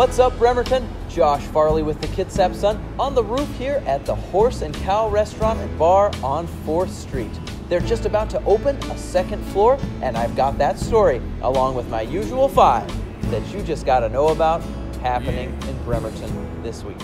What's up, Bremerton? Josh Farley with the Kitsap Sun on the roof here at the Horse and Cow Restaurant and Bar on 4th Street. They're just about to open a second floor, and I've got that story, along with my usual five, that you just got to know about happening in Bremerton this week.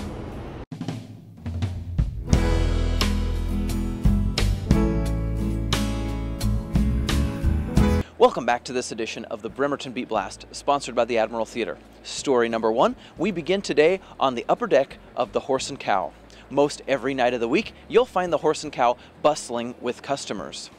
Welcome back to this edition of the Bremerton Beat Blast, sponsored by the Admiral Theater. Story number one we begin today on the upper deck of the Horse and Cow. Most every night of the week, you'll find the Horse and Cow bustling with customers.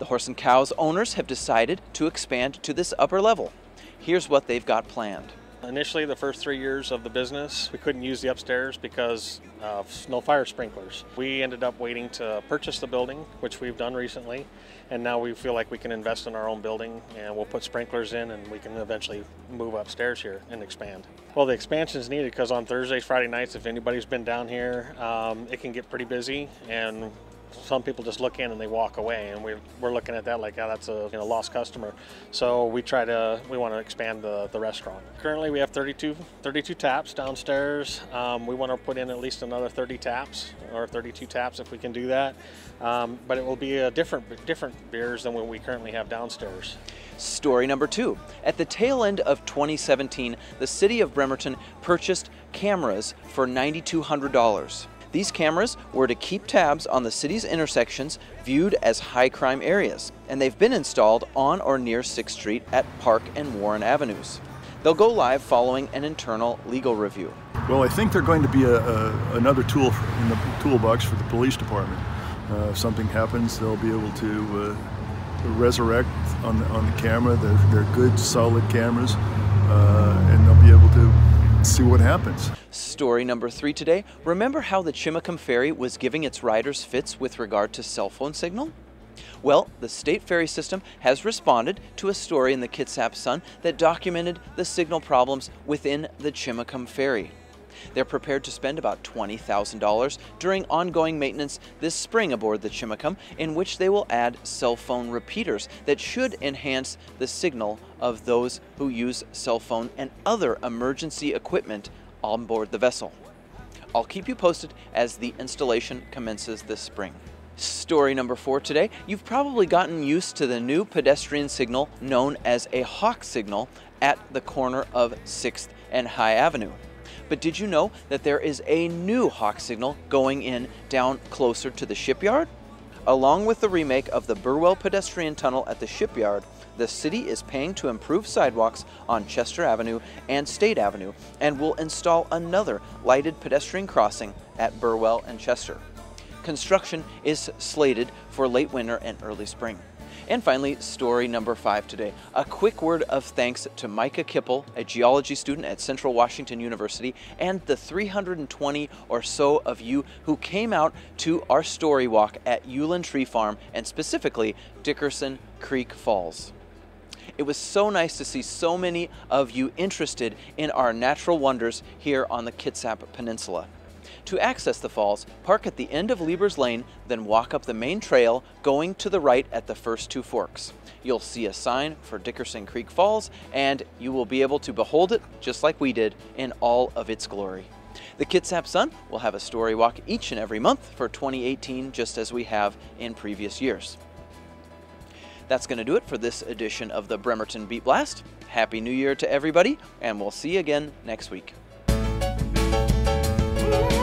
The Horse and Cow's owners have decided to expand to this upper level. Here's what they've got planned. Initially, the first three years of the business, we couldn't use the upstairs because of no fire sprinklers. We ended up waiting to purchase the building, which we've done recently, and now we feel like we can invest in our own building and we'll put sprinklers in and we can eventually move upstairs here and expand. Well, the expansion is needed because on Thursdays, Friday nights, if anybody's been down here, um, it can get pretty busy and some people just look in and they walk away and we're, we're looking at that like oh, that's a you know, lost customer. So we try to we want to expand the, the restaurant. Currently we have 32 32 taps downstairs. Um, we want to put in at least another 30 taps or 32 taps if we can do that. Um, but it will be a different different beers than what we currently have downstairs. Story number two. At the tail end of 2017, the city of Bremerton purchased cameras for $9,200. These cameras were to keep tabs on the city's intersections viewed as high crime areas, and they've been installed on or near 6th Street at Park and Warren Avenues. They'll go live following an internal legal review. Well, I think they're going to be a, a, another tool in the toolbox for the police department. Uh, if something happens, they'll be able to uh, resurrect on the, on the camera. They're, they're good, solid cameras, uh, and they'll be able to see what happens. Story number three today. Remember how the Chimacum Ferry was giving its riders fits with regard to cell phone signal? Well, the state ferry system has responded to a story in the Kitsap Sun that documented the signal problems within the Chimacum Ferry. They're prepared to spend about $20,000 during ongoing maintenance this spring aboard the Chimacum, in which they will add cell phone repeaters that should enhance the signal of those who use cell phone and other emergency equipment on board the vessel. I'll keep you posted as the installation commences this spring. Story number four today. You've probably gotten used to the new pedestrian signal known as a hawk signal at the corner of 6th and High Avenue. But did you know that there is a new hawk signal going in down closer to the shipyard? Along with the remake of the Burwell pedestrian tunnel at the shipyard, the city is paying to improve sidewalks on Chester Avenue and State Avenue and will install another lighted pedestrian crossing at Burwell and Chester. Construction is slated for late winter and early spring. And finally, story number five today. A quick word of thanks to Micah Kipple, a geology student at Central Washington University, and the 320 or so of you who came out to our story walk at Ueland Tree Farm and specifically Dickerson Creek Falls. It was so nice to see so many of you interested in our natural wonders here on the Kitsap Peninsula. To access the falls, park at the end of Liebers Lane, then walk up the main trail going to the right at the first two forks. You'll see a sign for Dickerson Creek Falls, and you will be able to behold it just like we did in all of its glory. The Kitsap Sun will have a story walk each and every month for 2018, just as we have in previous years. That's going to do it for this edition of the Bremerton Beat Blast. Happy New Year to everybody, and we'll see you again next week. Música